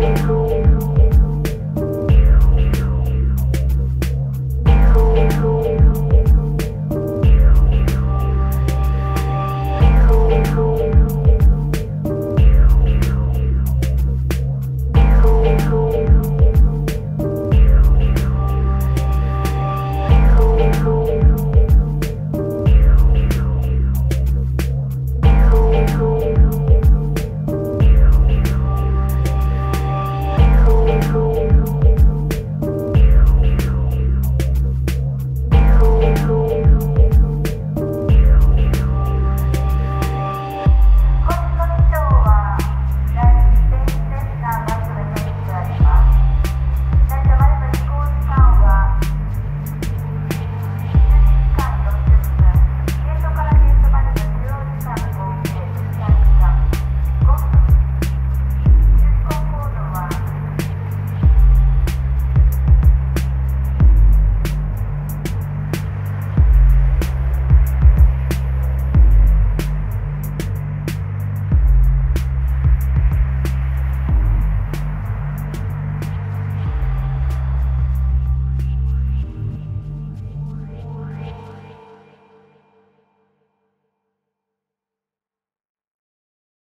you.